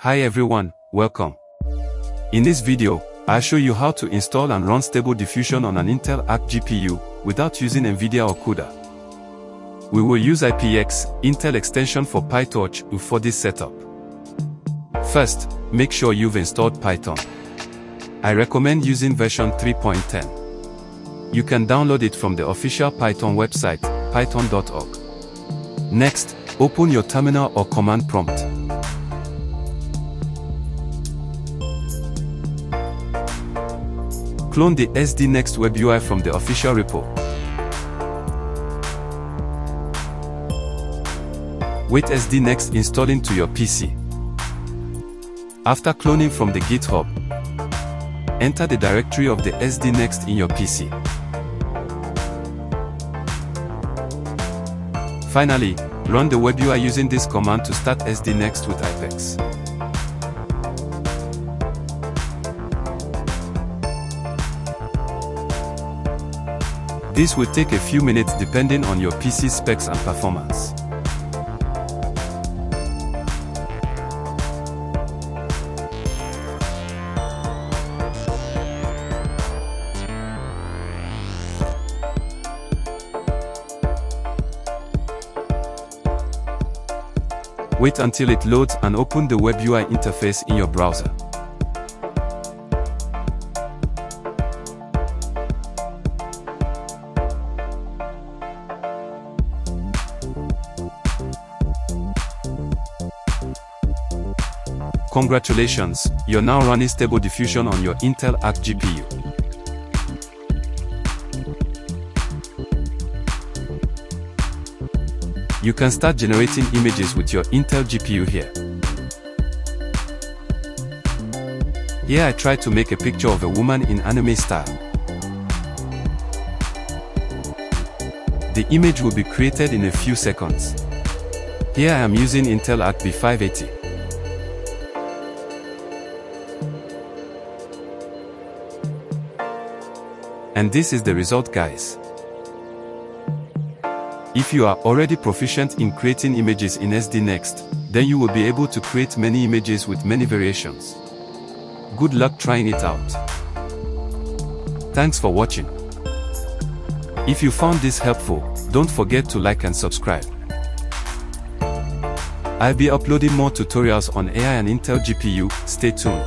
Hi everyone, welcome. In this video, I'll show you how to install and run Stable Diffusion on an Intel Arc GPU without using NVIDIA or CUDA. We will use IPEX, Intel extension for PyTorch for this setup. First, make sure you've installed Python. I recommend using version 3.10. You can download it from the official Python website, python.org. Next, open your terminal or command prompt. Clone the SDNext web UI from the official repo. Wait SDNext installing to your PC. After cloning from the GitHub, enter the directory of the SDNext in your PC. Finally, run the web UI using this command to start SDNext with IPEX. This will take a few minutes depending on your PC specs and performance. Wait until it loads and open the web UI interface in your browser. Congratulations, you're now running Stable Diffusion on your Intel Arc GPU. You can start generating images with your Intel GPU here. Here I try to make a picture of a woman in anime style. The image will be created in a few seconds. Here I am using Intel Arc B580. And this is the result guys. If you are already proficient in creating images in SD Next, then you will be able to create many images with many variations. Good luck trying it out. Thanks for watching. If you found this helpful, don't forget to like and subscribe. I'll be uploading more tutorials on AI and Intel GPU, stay tuned.